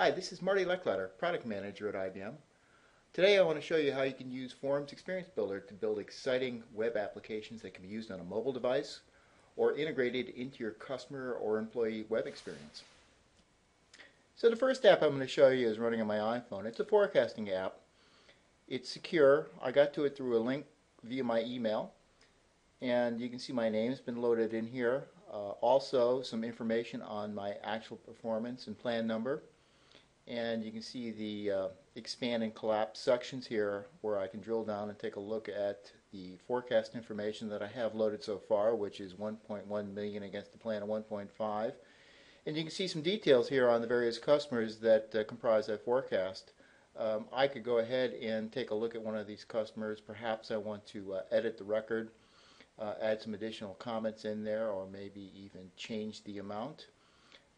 Hi, this is Marty Lechleider, Product Manager at IBM. Today I want to show you how you can use Forms Experience Builder to build exciting web applications that can be used on a mobile device or integrated into your customer or employee web experience. So the first app I'm going to show you is running on my iPhone. It's a forecasting app. It's secure. I got to it through a link via my email and you can see my name has been loaded in here. Uh, also some information on my actual performance and plan number and you can see the uh, expand and collapse sections here where I can drill down and take a look at the forecast information that I have loaded so far which is 1.1 million against the plan of 1.5 and you can see some details here on the various customers that uh, comprise that forecast. Um, I could go ahead and take a look at one of these customers. Perhaps I want to uh, edit the record, uh, add some additional comments in there, or maybe even change the amount.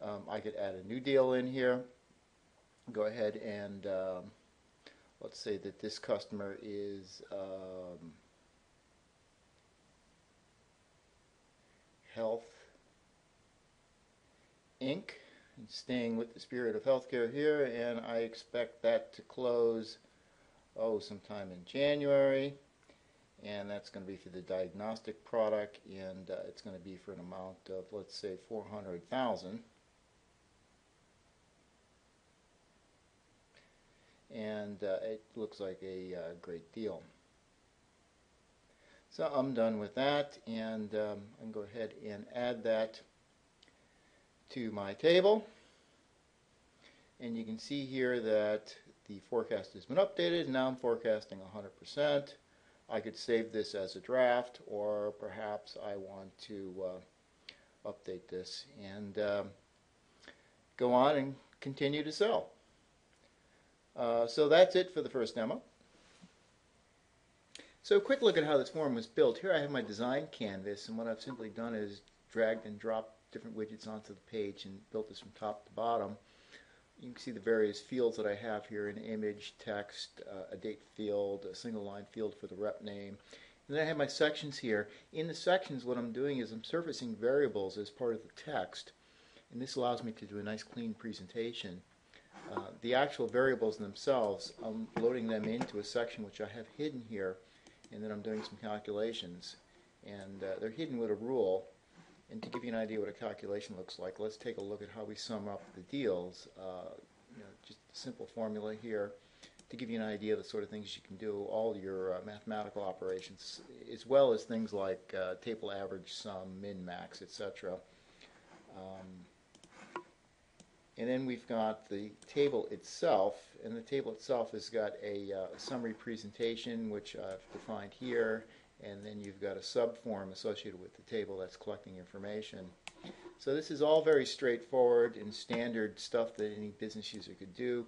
Um, I could add a new deal in here go ahead and um, let's say that this customer is um, Health Inc. And staying with the spirit of healthcare here, and I expect that to close oh sometime in January, and that's going to be for the diagnostic product, and uh, it's going to be for an amount of let's say 400,000. And uh, it looks like a uh, great deal. So I'm done with that and um, I can go ahead and add that to my table and you can see here that the forecast has been updated now I'm forecasting 100% I could save this as a draft or perhaps I want to uh, update this and um, go on and continue to sell. Uh, so that's it for the first demo. So a quick look at how this form was built. Here I have my design canvas and what I've simply done is dragged and dropped different widgets onto the page and built this from top to bottom. You can see the various fields that I have here, an image, text, uh, a date field, a single line field for the rep name. And then I have my sections here. In the sections what I'm doing is I'm surfacing variables as part of the text and this allows me to do a nice clean presentation. Uh, the actual variables themselves, I'm loading them into a section which I have hidden here, and then I'm doing some calculations. And uh, they're hidden with a rule. And to give you an idea what a calculation looks like, let's take a look at how we sum up the deals. Uh, you know, just a simple formula here to give you an idea of the sort of things you can do, all your uh, mathematical operations, as well as things like uh, table average sum, min, max, etc. Um, and then we've got the table itself, and the table itself has got a uh, summary presentation, which I've defined here, and then you've got a subform associated with the table that's collecting information. So this is all very straightforward and standard stuff that any business user could do.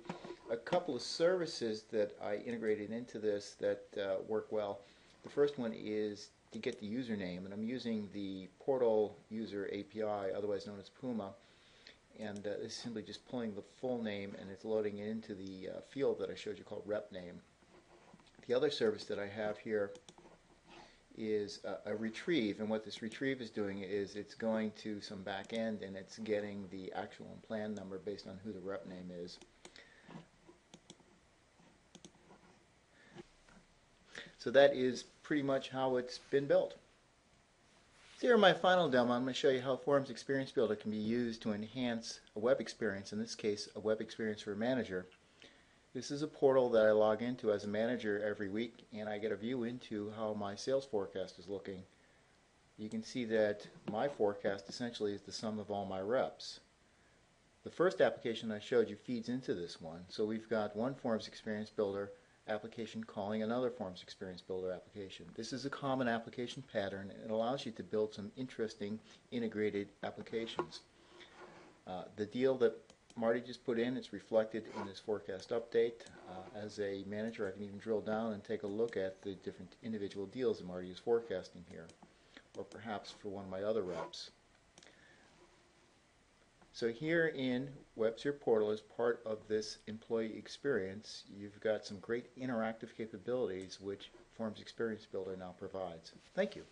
A couple of services that I integrated into this that uh, work well. The first one is to get the username, and I'm using the Portal User API, otherwise known as Puma and uh, it's simply just pulling the full name and it's loading it into the uh, field that I showed you called rep name. The other service that I have here is a, a, retrieve and what this retrieve is doing is it's going to some back end and it's getting the actual plan number based on who the rep name is. So that is pretty much how it's been built. Here in my final demo, I'm going to show you how Forms Experience Builder can be used to enhance a web experience, in this case, a web experience for a manager. This is a portal that I log into as a manager every week, and I get a view into how my sales forecast is looking. You can see that my forecast essentially is the sum of all my reps. The first application I showed you feeds into this one, so we've got one Forms Experience Builder application calling another Forms Experience Builder application. This is a common application pattern and it allows you to build some interesting integrated applications. Uh, the deal that Marty just put in is reflected in this forecast update. Uh, as a manager I can even drill down and take a look at the different individual deals that Marty is forecasting here or perhaps for one of my other reps. So here in WebSphere Portal, as part of this employee experience, you've got some great interactive capabilities which Forms Experience Builder now provides. Thank you.